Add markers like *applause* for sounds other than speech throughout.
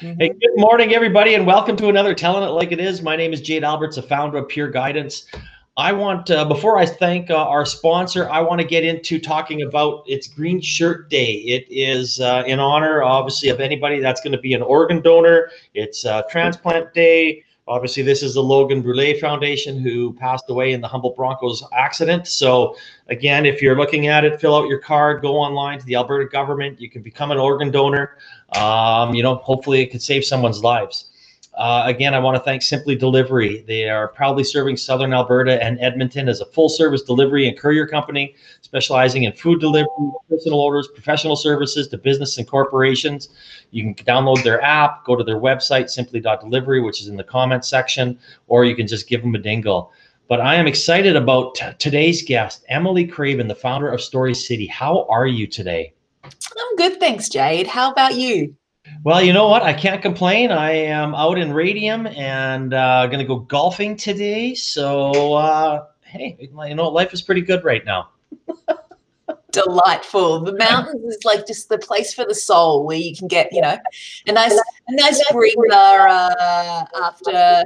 Mm-hmm. Hey, good morning, everybody, and welcome to another Telling It Like It Is. My name is Jade Alberts, the founder of Peer Guidance. I want, uh, before I thank uh, our sponsor, I want to get into talking about it's Green Shirt Day. It is uh, in honor, obviously, of anybody that's going to be an organ donor. It's uh, Transplant Day. Obviously, this is the Logan Boulet Foundation who passed away in the Humboldt Broncos accident. So, again, if you're looking at it, fill out your card, go online to the Alberta government. You can become an organ donor. Um, you know, hopefully, it could save someone's lives. Uh, again, I want to thank Simply Delivery. They are proudly serving Southern Alberta and Edmonton as a full service delivery and courier company specializing in food delivery, personal orders, professional services to business and corporations. You can download their app, go to their website, simply.delivery, which is in the comments section, or you can just give them a dingle. But I am excited about t- today's guest, Emily Craven, the founder of Story City. How are you today? I'm good, thanks, Jade. How about you? Well, you know what? I can't complain. I am out in Radium and uh, going to go golfing today. So, uh, hey, you know, life is pretty good right now. *laughs* Delightful. The mountains is like just the place for the soul where you can get, you know, a nice, a nice breather uh, after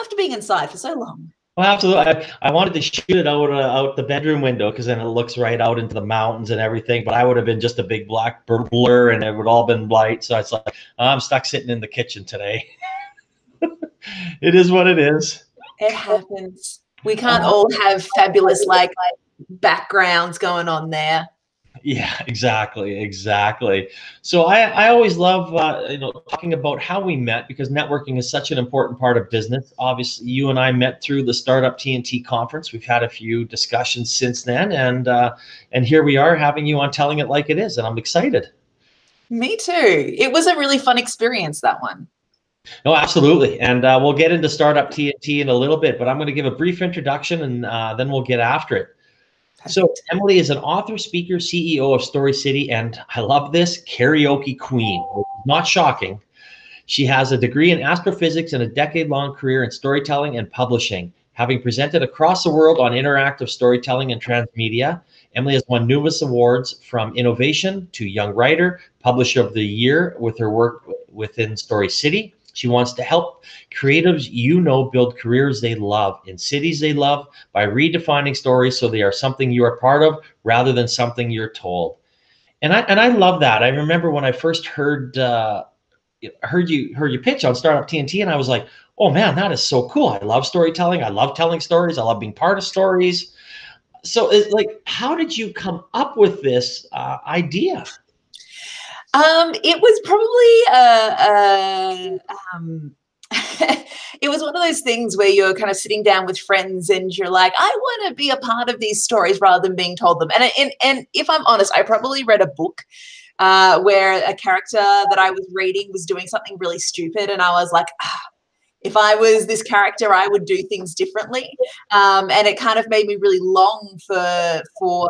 after being inside for so long. Well, absolutely. I, I wanted to shoot it out uh, out the bedroom window because then it looks right out into the mountains and everything. But I would have been just a big black blur, and it would all been light. So it's like I'm stuck sitting in the kitchen today. *laughs* it is what it is. It happens. We can't all have fabulous like backgrounds going on there. Yeah, *laughs* exactly, exactly. So I, I always love uh, you know talking about how we met because networking is such an important part of business. Obviously, you and I met through the Startup TNT conference. We've had a few discussions since then, and uh, and here we are having you on telling it like it is, and I'm excited. Me too. It was a really fun experience that one. No, absolutely. And uh, we'll get into Startup TNT in a little bit, but I'm going to give a brief introduction and uh, then we'll get after it. So Emily is an author, speaker, CEO of Story City, and I love this karaoke queen. Not shocking. She has a degree in astrophysics and a decade-long career in storytelling and publishing. Having presented across the world on interactive storytelling and transmedia, Emily has won numerous awards from innovation to young writer, publisher of the year with her work within Story City, she wants to help creatives you know build careers they love in cities they love by redefining stories so they are something you are part of rather than something you're told. And I and I love that. I remember when I first heard uh, heard you heard you pitch on Startup TNT, and I was like, oh man, that is so cool. I love storytelling. I love telling stories. I love being part of stories. So, it's like, how did you come up with this uh, idea? Um, it was probably a, a um, *laughs* it was one of those things where you're kind of sitting down with friends and you're like, I want to be a part of these stories rather than being told them. And and and if I'm honest, I probably read a book uh, where a character that I was reading was doing something really stupid, and I was like. Ah, if I was this character, I would do things differently, um, and it kind of made me really long for for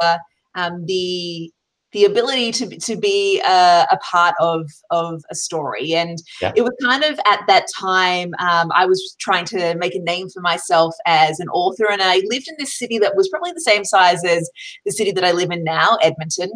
um, the the ability to, to be a, a, part of, of a story. And yeah. it was kind of at that time, um, I was trying to make a name for myself as an author. And I lived in this city that was probably the same size as the city that I live in now, Edmonton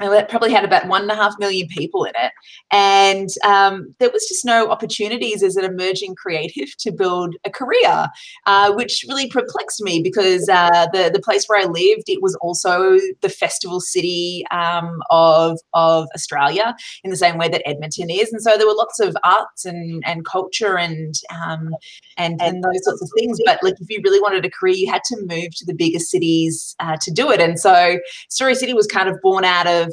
it probably had about one and a half million people in it. And um, there was just no opportunities as an emerging creative to build a career, uh, which really perplexed me because uh, the, the place where I lived, it was also the festival city um, of, of Australia in the same way that Edmonton is. And so there were lots of arts and, and culture and, um, and, and those sorts of things. But like if you really wanted a career, you had to move to the bigger cities uh, to do it. And so Story City was kind of born out of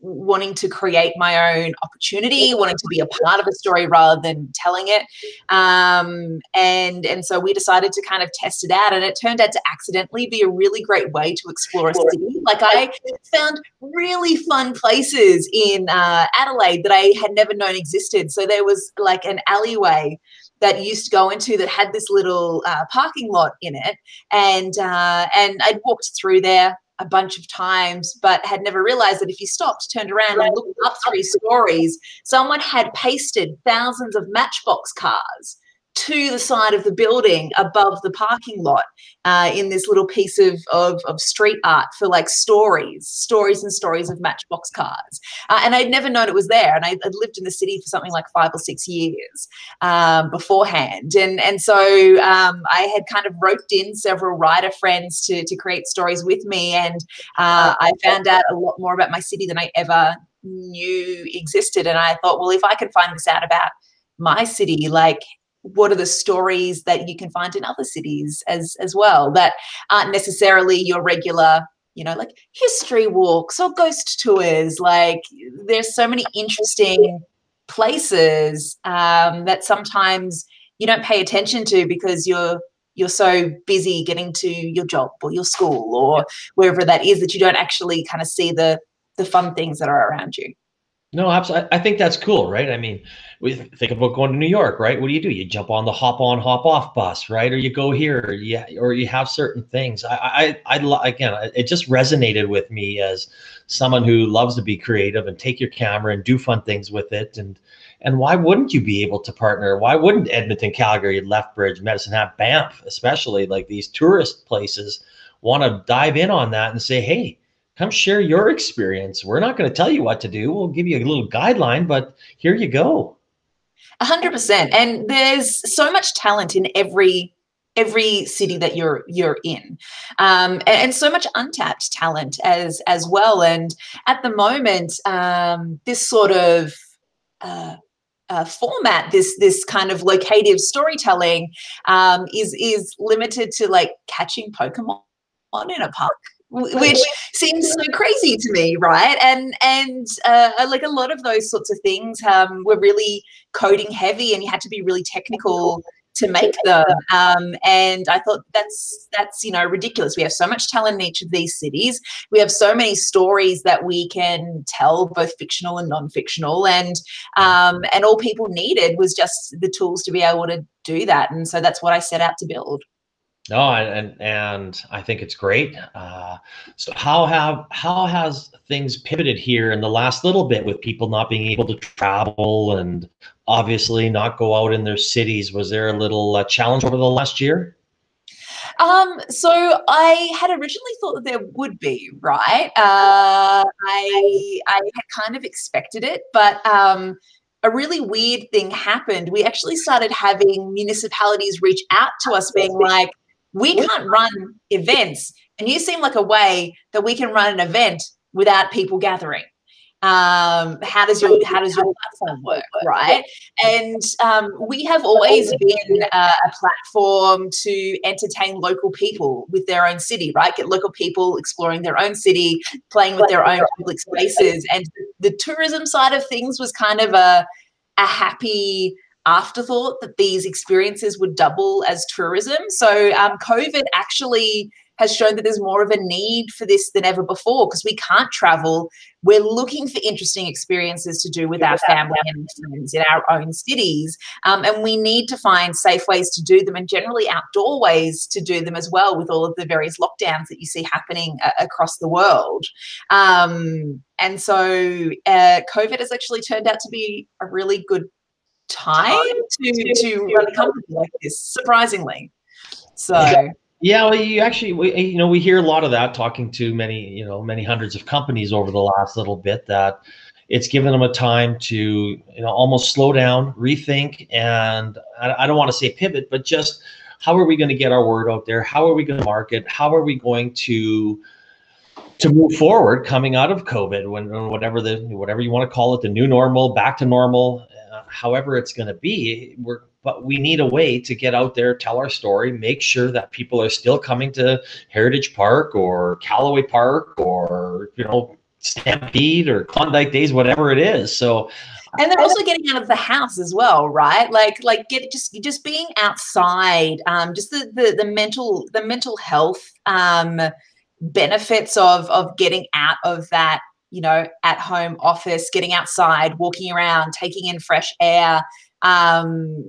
wanting to create my own opportunity, wanting to be a part of a story rather than telling it. Um, and and so we decided to kind of test it out, and it turned out to accidentally be a really great way to explore a city. Like I found really fun places in uh, Adelaide that I had never known existed. So there was like an alleyway that used to go into that had this little uh, parking lot in it, and uh, and I'd walked through there a bunch of times, but had never realized that if you stopped, turned around, and looked up three stories, someone had pasted thousands of matchbox cars to the side of the building above the parking lot uh, in this little piece of, of, of, street art for like stories, stories and stories of matchbox cars. Uh, and I'd never known it was there. And I, would lived in the city for something like five or six years um, beforehand. And, and so um, I had kind of roped in several writer friends to, to create stories with me. And uh, I found out a lot more about my city than I ever knew existed. And I thought, well, if I can find this out about my city, like what are the stories that you can find in other cities as as well that aren't necessarily your regular you know like history walks or ghost tours? Like there's so many interesting places um, that sometimes you don't pay attention to because you're you're so busy getting to your job or your school or wherever that is that you don't actually kind of see the the fun things that are around you no, absolutely. I think that's cool, right? I mean, we think about going to New York, right? What do you do? You jump on the hop on, hop off bus, right? Or you go here, or you, or you have certain things. I, I, I, again, it just resonated with me as someone who loves to be creative and take your camera and do fun things with it. And, and why wouldn't you be able to partner? Why wouldn't Edmonton, Calgary, Lethbridge, Medicine Hat, Banff, especially like these tourist places, want to dive in on that and say, hey, come share your experience. We're not going to tell you what to do. We'll give you a little guideline, but here you go. A hundred percent. And there's so much talent in every every city that you're you're in um, and, and, so much untapped talent as as well and at the moment um, this sort of uh, uh, format, this this kind of locative storytelling, um, is is limited to like catching Pokemon in a park which seems so crazy to me right? And and uh, like a lot of those sorts of things um, were really coding heavy and you had to be really technical to make them um, and i thought that's that's you know ridiculous. We have so much talent in each of these cities. We have so many stories that we can tell both fictional and non-fictional and um, and all people needed was just the tools to be able to do that and so that's what i set out to build no, and and I think it's great. Uh, so how have how has things pivoted here in the last little bit with people not being able to travel and obviously not go out in their cities? Was there a little uh, challenge over the last year? Um, so I had originally thought that there would be, right? Uh, I I had kind of expected it, but um, a really weird thing happened. We actually started having municipalities reach out to us, being like we can't run events. And you seem like a way that we can run an event without people gathering. Um, how does your how does your platform work, right? And um, we have always been a, a platform to entertain local people with their own city, right? Get local people exploring their own city, playing with their own public spaces, and the tourism side of things was kind of a a happy afterthought that these experiences would double as tourism. So um, COVID actually has shown that there's more of a need for this than ever before because we can't travel. We're looking for interesting experiences to do with our family and friends in our own cities. Um, and we need to find safe ways to do them and generally outdoor ways to do them as well with all of the various lockdowns that you see happening uh, across the world. Um, and so uh, COVID has actually turned out to be a really good time to, to run a company like this, surprisingly. So. Yeah, well, you actually, we, you know, we hear a lot of that talking to many, you know, many hundreds of companies over the last little bit that it's given them a time to, you know, almost slow down, rethink, and I, I don't want to say pivot, but just how are we going to get our word out there? How are we going to market? How are we going to to move forward coming out of COVID, when whatever the whatever you want to call it, the new normal, back to normal, however it's going to be we're but we need a way to get out there tell our story make sure that people are still coming to heritage park or calaway park or you know stampede or klondike days whatever it is. So and they're also getting out of the house as well right? Like like get just just being outside um just the the, the mental the mental health um benefits of of getting out of that you know, at home office, getting outside, walking around, taking in fresh air. Um,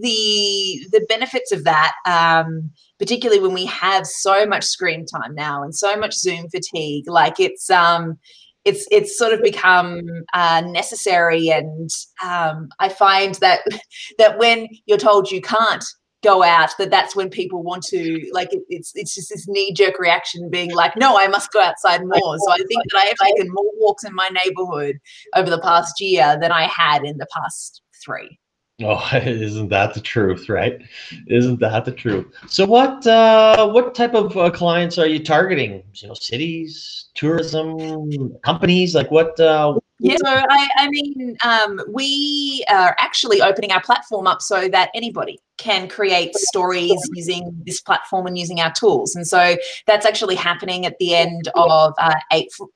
the the benefits of that, um, particularly when we have so much screen time now and so much Zoom fatigue, like it's um, it's it's sort of become uh, necessary, and um, I find that *laughs* that when you're told you can't go out that that's when people want to like it, it's it's just this knee jerk reaction being like no I must go outside more so I think that I have taken more walks in my neighborhood over the past year than I had in the past three Oh, *laughs* isn't that the truth, right? Isn't that the truth? So, what uh, what type of uh, clients are you targeting? You know, cities, tourism, companies. Like what? Uh, yeah, so I, I mean, um, we are actually opening our platform up so that anybody can create stories using this platform and using our tools. And so that's actually happening at the end of uh,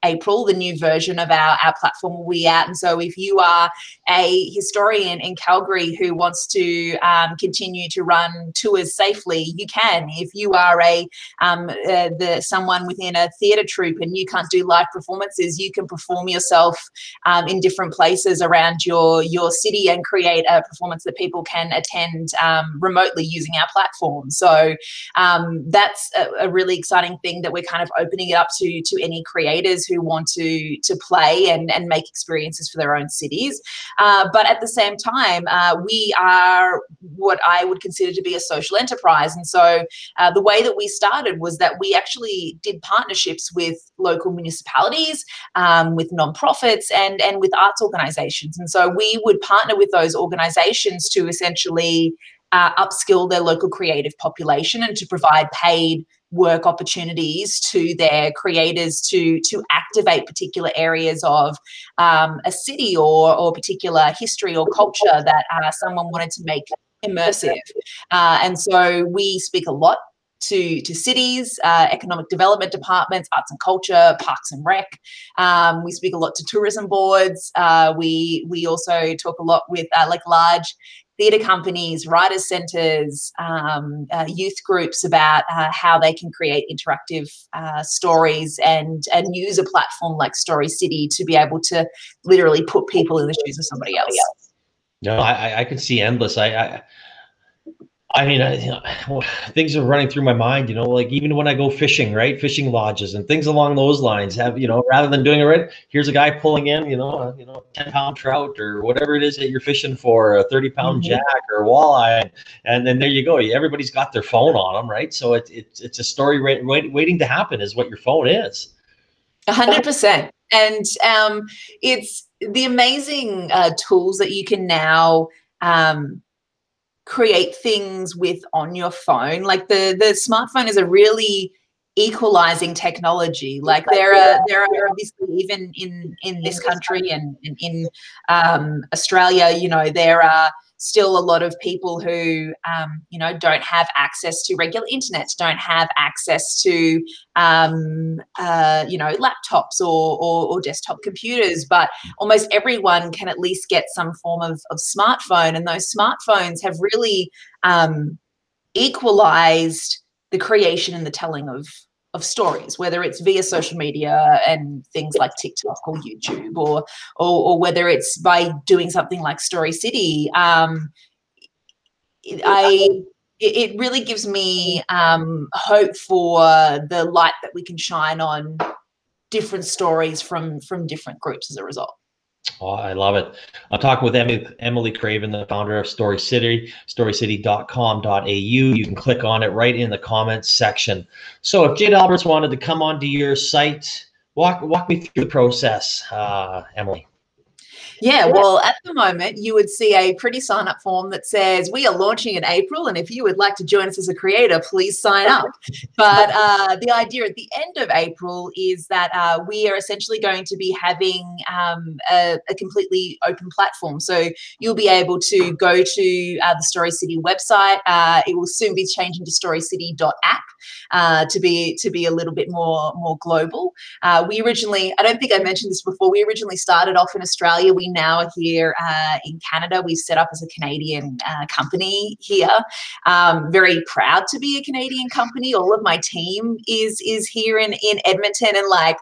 April. The new version of our, our platform will be out. And so if you are a historian in Calgary who wants to um, continue to run tours safely, you can. If you are a um, uh, the someone within a theatre troupe and you can't do live performances, you can perform yourself um, in different places around your your city and create a performance that people can attend um, remotely using our platform. So um, that's a, a, really exciting thing that we're kind of opening it up to to any creators who want to to play and and make experiences for their own cities. Uh, but at the same time, uh, we are what I would consider to be a social enterprise, and so uh, the way that we started was that we actually did partnerships with local municipalities, um, with nonprofits, and and with arts organizations, and so we would partner with those organizations to essentially uh, upskill their local creative population and to provide paid work opportunities to their creators to to activate particular areas of um, a city or or particular history or culture that uh, someone wanted to make immersive. Uh, and so we speak a lot to, to cities, uh, economic development departments, arts and culture, parks and rec. Um, we speak a lot to tourism boards. Uh, we we also talk a lot with uh, like large theatre companies, writers' centres, um, uh, youth groups about uh, how they can create interactive uh, stories and and use a platform like Story City to be able to literally put people in the shoes of somebody else. No, I, I can see endless. I, I I mean, I, you know, *sighs* things are running through my mind, you know, like even when I go fishing, right? Fishing lodges and things along those lines have, you know, rather than doing it right, here's a guy pulling in, you know, a, you know, 10 pound trout or whatever it is that you're fishing for, a 30 pound mm-hmm. jack or walleye. And then there you go. Everybody's got their phone on them, right? So it, it it's a story wait, waiting to happen is what your phone is. A hundred percent. And um, it's the amazing uh, tools that you can now um, create things with on your phone. Like the the smartphone is a really equalizing technology. Like there are there are obviously even in in this country and, and in um, Australia, you know, there are still a lot of people who, um, you know, don't have access to regular internet, don't have access to, um, uh, you know, laptops or, or, or, desktop computers. But almost everyone can at least get some form of, of smartphone. And those smartphones have really um, equalized the creation and the telling of of stories, whether it's via social media and things like TikTok or YouTube, or or, or whether it's by doing something like Story City. Um, I it really gives me um, hope for the light that we can shine on different stories from from different groups as a result. Oh, I love it. I'm talking with Emily, Craven, the founder of Story City, storycity.com.au. You can click on it right in the comments section. So if Jade Alberts wanted to come onto your site, walk walk me through the process, uh, Emily. Yeah, well, at the moment, you would see a pretty sign up form that says, We are launching in April, and if you would like to join us as a creator, please sign up. *laughs* But uh, the idea at the end of April is that uh, we are essentially going to be having um, a, a, completely open platform. So you'll be able to go to uh, the Story City website. Uh, it will soon be changing to storycity.app uh, to be to be a little bit more more global. Uh, we originally, I don't think I mentioned this before. We originally started off in Australia. We now here uh, in Canada. We set up as a Canadian uh, company here. Um, very proud to be a Canadian company. All of my team is is here in in Edmonton, and like,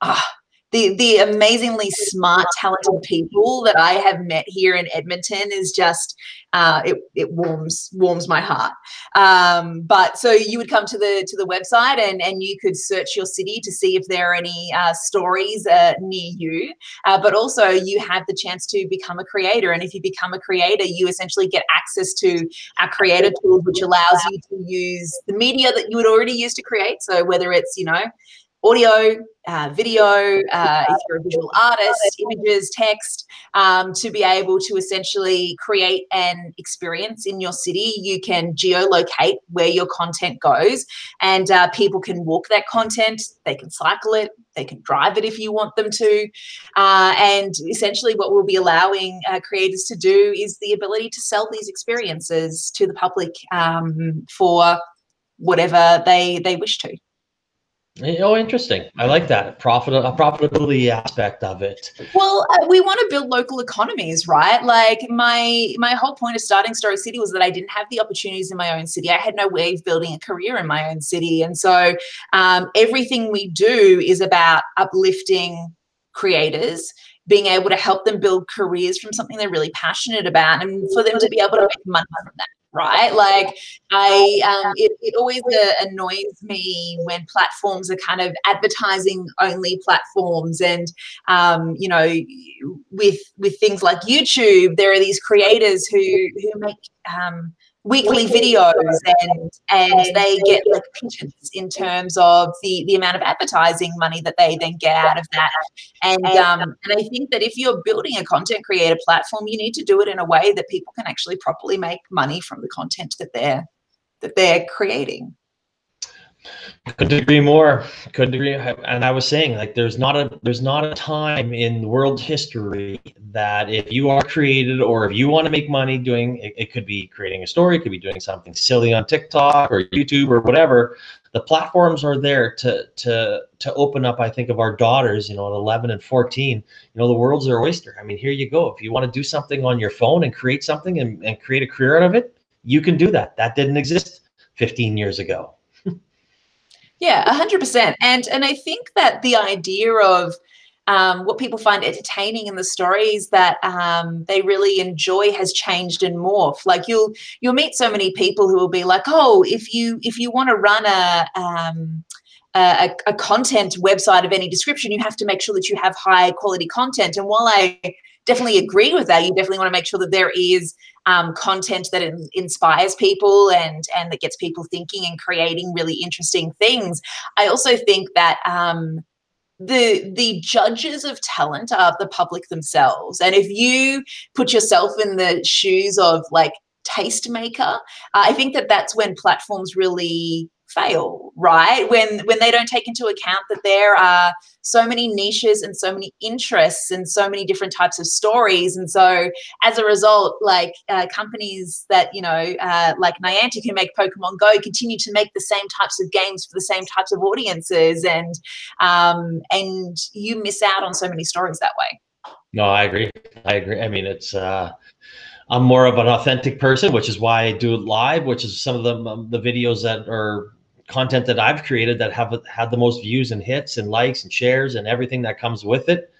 ah. Oh, the the amazingly smart, talented people that I have met here in Edmonton is just uh, it, it warms warms my heart. Um, but so you would come to the to the website and and you could search your city to see if there are any uh, stories uh, near you. Uh, but also you have the chance to become a creator, and if you become a creator, you essentially get access to our creator tools, which allows you to use the media that you would already use to create. So whether it's you know audio, uh, video, uh, if you're a visual artist, images, text, um, to be able to essentially create an experience in your city. You can geolocate where your content goes, and uh, people can walk that content, they can cycle it, they can drive it if you want them to. Uh, and essentially, what we'll be allowing uh, creators to do is the ability to sell these experiences to the public um, for whatever they they wish to. Oh, interesting. I like that profit profitability aspect of it. Well, uh, we want to build local economies, right? Like my my whole point of starting Story City was that I didn't have the opportunities in my own city. I had no way of building a career in my own city, and so um, everything we do is about uplifting creators being able to help them build careers from something they're really passionate about and for them to be able to make money from that right? Like I, um, it, it always uh, annoys me when platforms are kind of advertising only platforms, and um, you know, with with things like YouTube, there are these creators who who make um, weekly videos and and they get like pittance in terms of the the amount of advertising money that they then get out of that. And um and i think that if you're building a content creator platform you need to do it in a way that people can actually properly make money from the content that they're that they're creating couldn't agree more. Couldn't agree. And I was saying, like, there's not a there's not a time in world history that if you are created or if you want to make money doing it, it could be creating a story, it could be doing something silly on TikTok or YouTube or whatever. The platforms are there to to to open up. I think of our daughters, you know, at 11 and 14. You know, the world's their oyster. I mean, here you go. If you want to do something on your phone and create something and, and create a career out of it, you can do that. That didn't exist 15 years ago. Yeah, hundred percent. And and I think that the idea of um, what people find entertaining in the stories that um, they really enjoy has changed and morphed. Like you'll you'll meet so many people who will be like, oh, if you if you want to run a um, a, a, content website of any description, you have to make sure that you have high quality content. And while I definitely agree with that, you definitely want to make sure that there is um, content that in, inspires people and and that gets people thinking and creating really interesting things. I also think that. Um, the the judges of talent are the public themselves and if you put yourself in the shoes of like tastemaker i think that that's when platforms really fail right? When when they don't take into account that there are so many niches and so many interests and so many different types of stories. And so as a result like uh, companies that you know uh, like niantic who make pokemon go continue to make the same types of games for the same types of audiences. And um, and you miss out on so many stories that way. No i agree. I agree. I mean it's uh I'm more of an authentic person, which is why I do it live, which is some of the um, the videos that are content that I've created that have had the most views and hits and likes and shares and everything that comes with it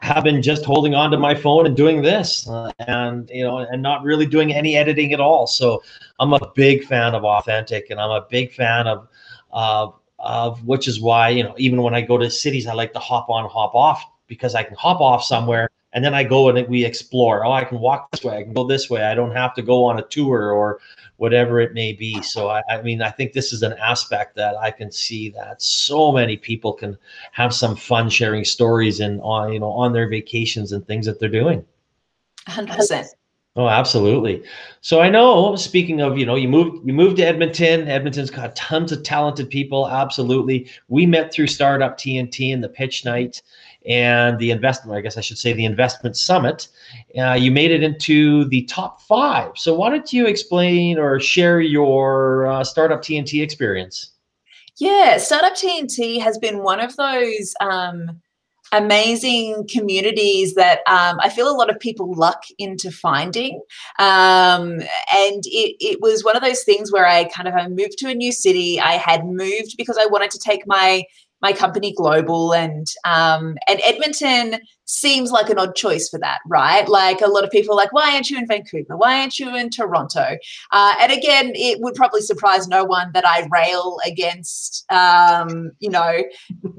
have been just holding on to my phone and doing this uh, and you know and not really doing any editing at all. So i'm a big fan of authentic and i'm a big fan of of of which is why you know even when i go to cities i like to hop on hop off because i can hop off somewhere and then i go and we explore oh i can walk this way i can go this way i don't have to go on a tour or whatever it may be. So I, I, mean, I think this is an aspect that I can see that so many people can have some fun sharing stories and on you know on their vacations and things that they're doing. Hundred percent. Oh, absolutely. So I know. Speaking of, you know, you moved you moved to Edmonton. Edmonton's got tons of talented people. Absolutely. We met through Startup TNT and the pitch night and the investment, I guess I should say the investment summit. Uh, you made it into the top five. So why don't you explain or share your uh, startup TNT experience? Yeah, Startup TNT has been one of those um, amazing communities that um, I feel a lot of people luck into finding. Um, and it, it was one of those things where I kind of I moved to a new city. I had moved because I wanted to take my my company global and um, and Edmonton seems like an odd choice for that, right? Like a lot of people are like, why aren't you in Vancouver? Why aren't you in Toronto? Uh, and again, it would probably surprise no one that I rail against, um, you know,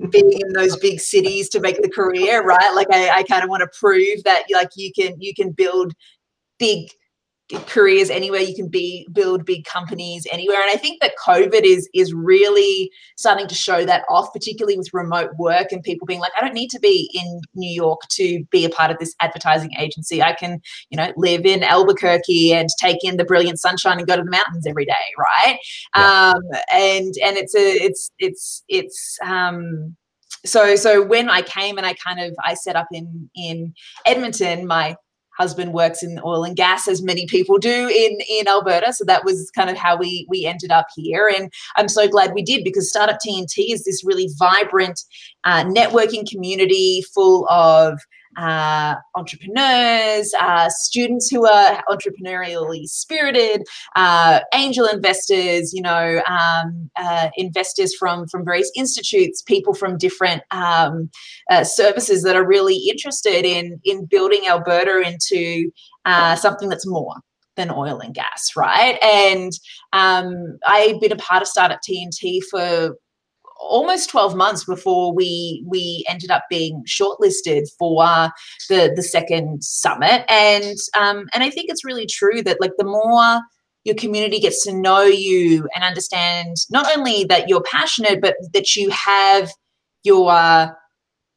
being in those big cities to make the career, right? Like I, I kind of want to prove that like you can you can build big careers anywhere. You can be build big companies anywhere. And i think that covid is is really starting to show that off particularly with remote work and people being like i don't need to be in new york to be a part of this advertising agency. I can you know live in albuquerque and take in the brilliant sunshine and go to the mountains every day right? Yeah. um and and it's a it's it's it's um so so when i came and i kind of i set up in in edmonton my husband works in oil and gas, as many people do in in Alberta. So that was kind of how we we ended up here, and I'm so glad we did because Startup TNT is this really vibrant uh, networking community full of uh, entrepreneurs, uh, students who are entrepreneurially spirited, uh, angel investors, you know, um, uh, investors from from various institutes, people from different um, uh, services that are really interested in in building Alberta into uh, something that's more than oil and gas, right? And um, I've been a part of Startup TNT for almost 12 months before we we ended up being shortlisted for the the second summit. And um, and I think it's really true that like the more your community gets to know you and understand not only that you're passionate but that you have your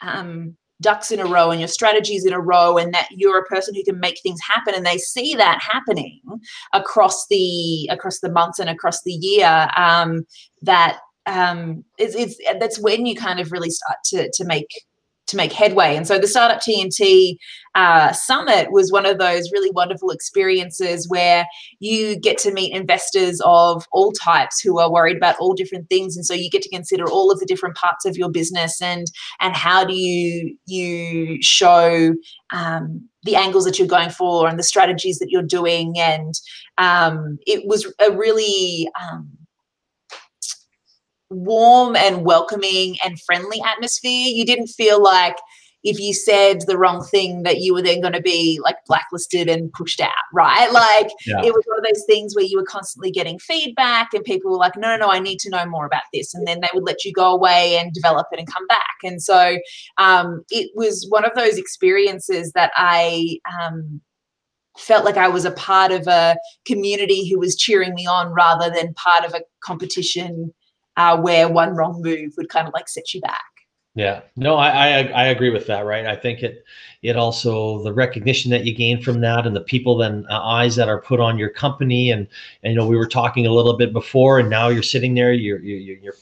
um, ducks in a row and your strategies in a row and that you're a person who can make things happen and they see that happening across the across the months and across the year um, that um, it's, it's that's when you kind of really start to to make to make headway. And so the Startup TNT uh, Summit was one of those really wonderful experiences where you get to meet investors of all types who are worried about all different things. And so you get to consider all of the different parts of your business and and how do you you show um, the angles that you're going for and the strategies that you're doing. And um, it was a really um, warm and welcoming and friendly atmosphere. You didn't feel like if you said the wrong thing that you were then going to be like blacklisted and pushed out, right? Like yeah. it was one of those things where you were constantly getting feedback and people were like, no, no, no, I need to know more about this. And then they would let you go away and develop it and come back. And so um, it was one of those experiences that I, um, felt like I was a part of a community who was cheering me on rather than part of a competition uh, where one wrong move would kind of like set you back. Yeah, no, I, I, I agree with that. Right, I think it it also the recognition that you gain from that, and the people then uh, eyes that are put on your company, and and you know we were talking a little bit before, and now you're sitting there, you're you're you're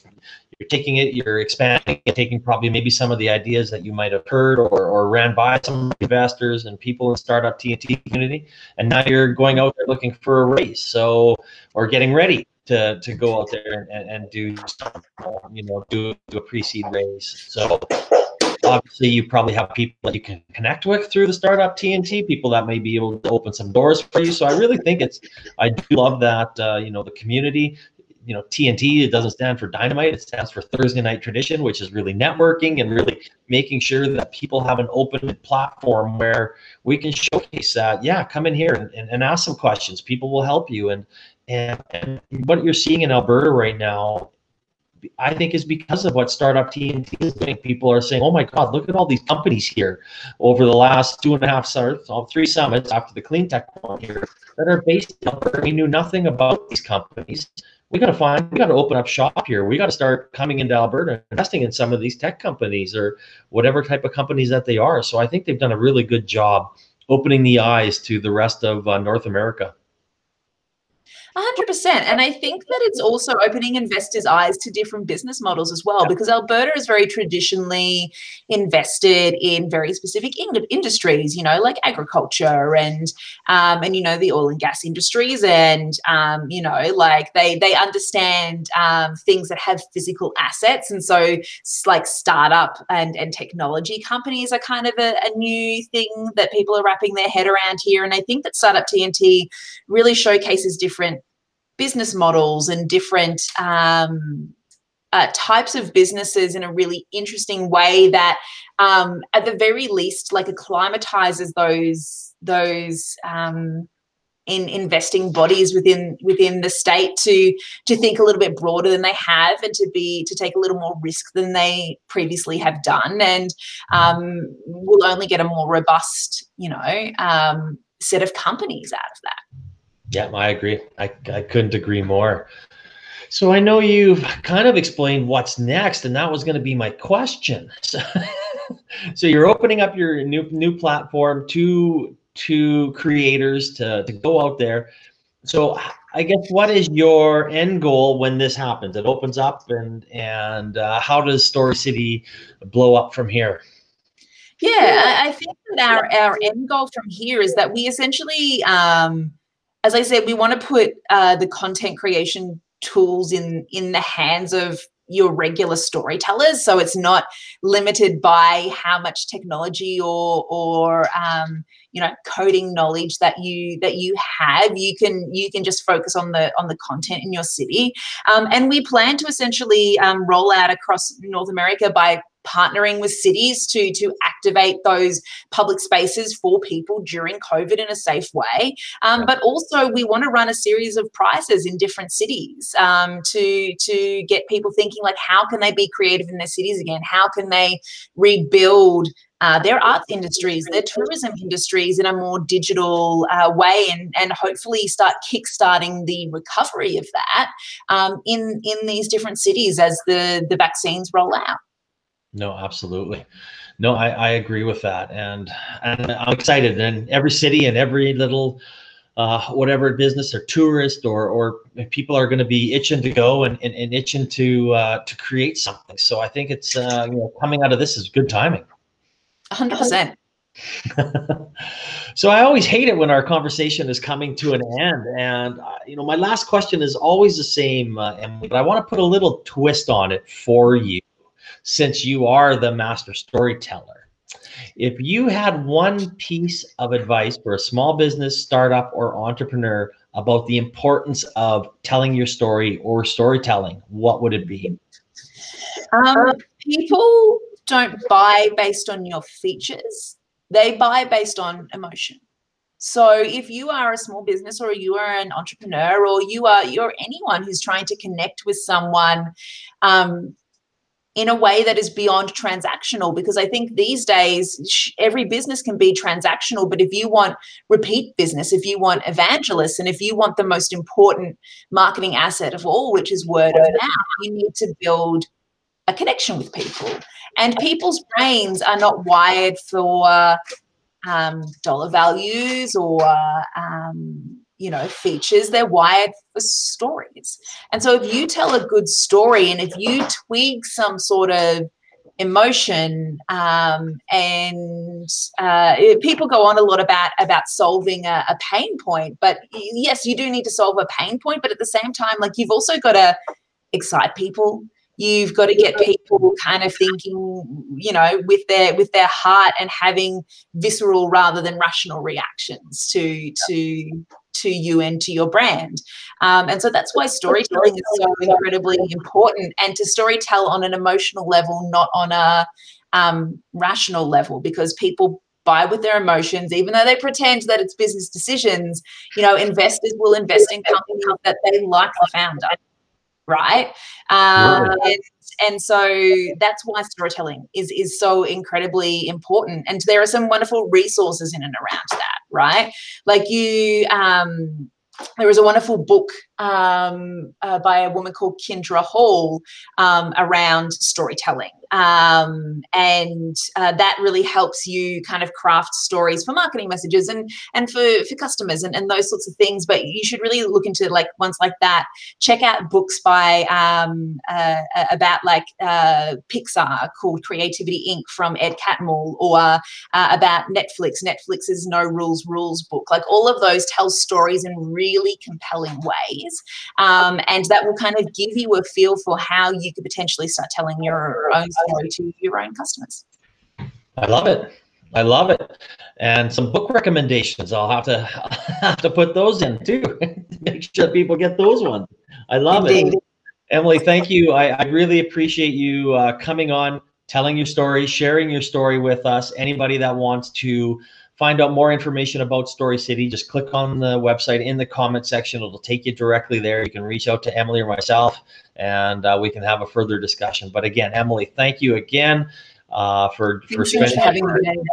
you're taking it, you're expanding, and taking probably maybe some of the ideas that you might have heard or, or ran by some investors and people in startup TNT community, and now you're going out there looking for a race, so or getting ready to to go out there and, and do you know do, do a pre-seed raise. So obviously you probably have people that you can connect with through the startup TNT, people that may be able to open some doors for you. So I really think it's I do love that uh, you know the community. You know, TNT, it doesn't stand for dynamite, it stands for Thursday night tradition, which is really networking and really making sure that people have an open platform where we can showcase that. Yeah, come in here and, and, and ask some questions. People will help you. And and, and what you're seeing in Alberta right now, I think is because of what Startup TNT is doing. People are saying, "Oh my God, look at all these companies here over the last two and a half summits, three summits after the clean tech one here that are based in Alberta. We knew nothing about these companies. We got to find, we got to open up shop here. We got to start coming into Alberta, investing in some of these tech companies or whatever type of companies that they are. So I think they've done a really good job opening the eyes to the rest of uh, North America hundred percent. And I think that it's also opening investors' eyes to different business models as well, because Alberta is very traditionally invested in very specific in- industries, you know, like agriculture and um, and you know the oil and gas industries, and um, you know, like they they understand um, things that have physical assets, and so like startup and and technology companies are kind of a, a new thing that people are wrapping their head around here. And I think that Startup TNT really showcases different business models and different um, uh, types of businesses in a really interesting way that, um, at the very least, like acclimatizes those those um, in investing bodies within within the state to to think a little bit broader than they have and to be to take a little more risk than they previously have done and um, we'll only get a more robust you know um, set of companies out of that yeah i agree i, I couldn't agree more so i know you've kind of explained what's next and that was going to be my question *laughs* so, so you're opening up your new new platform to to creators to, to go out there. So I guess what is your end goal when this happens? It opens up and and uh, how does Story City blow up from here? Yeah, I think that our, our end goal from here is that we essentially, um, as I said, we want to put uh, the content creation tools in in the hands of your regular storytellers. So it's not limited by how much technology or or um, you know coding knowledge that you that you have. You can you can just focus on the on the content in your city. Um, and we plan to essentially um, roll out across North America by partnering with cities to to activate those public spaces for people during COVID in a safe way. Um, but also, we want to run a series of prizes in different cities um, to to get people thinking like, how can they be creative in their cities again? How can they rebuild? Uh, their arts industries, their tourism industries in a more digital uh, way, and, and hopefully start kickstarting the recovery of that um, in in these different cities as the the vaccines roll out. No, absolutely. No, I, I agree with that. And, and I'm excited. And every city and every little, uh, whatever business or tourist or, or people are going to be itching to go and, and, and itching to, uh, to create something. So I think it's, uh, you know, coming out of this is good timing. 100%. *laughs* so I always hate it when our conversation is coming to an end. And, uh, you know, my last question is always the same, uh, Emily, but I want to put a little twist on it for you since you are the master storyteller. If you had one piece of advice for a small business, startup, or entrepreneur about the importance of telling your story or storytelling, what would it be? Um, people don't buy based on your features, they buy based on emotion. So if you are a small business or you are an entrepreneur or you are you're anyone who's trying to connect with someone, um, in a way that is beyond transactional because i think these days every business can be transactional but if you want repeat business if you want evangelists and if you want the most important marketing asset of all which is word of mouth you need to build a connection with people and people's brains are not wired for um, dollar values or um, you know features. They're wired for stories. And so if you tell a good story and if you tweak some sort of emotion um, and uh, people go on a lot about about solving a, a, pain point but yes you do need to solve a pain point but at the same time like you've also got to excite people you've got to get people kind of thinking you know with their with their heart and having visceral rather than rational reactions to to to you and to your brand. Um, and so that's why storytelling is so incredibly important and to storytell on an emotional level, not on a um, rational level, because people buy with their emotions, even though they pretend that it's business decisions. You know, investors will invest in companies that they like the founder, right? Um, and, and so that's why storytelling is is so incredibly important. And there are some wonderful resources in and around that, right? Like you um there was a wonderful book um, uh, by a woman called Kindra Hall um, around storytelling. Um, and uh, that really helps you kind of craft stories for marketing messages and and for, for customers and, and those sorts of things. But you should really look into like ones like that. Check out books by um, uh, about like uh, Pixar called Creativity Inc. from Ed Catmull or uh, about Netflix. Netflix's No Rules Rules book. Like all of those tell stories in really compelling ways. Um, and that will kind of give you a feel for how you could potentially start telling your own story to your own customers. I love it. I love it. And some book recommendations. I'll have to *laughs* have to put those in too. *laughs* Make sure people get those ones. I love Indeed. it. Emily, thank you. I, I really appreciate you uh, coming on, telling your story, sharing your story with us. Anybody that wants to find out more information about Story City, just click on the website in the comment section. It'll take you directly there. You can reach out to Emily or myself, and uh, we can have a further discussion. But again, Emily, thank you again uh, for for spending. having.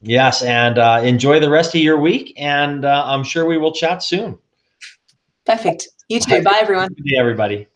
Yes, and uh, enjoy the rest of your week, and uh, I'm sure we will chat soon. Perfect. You too. Bye, everyone. Good day, everybody.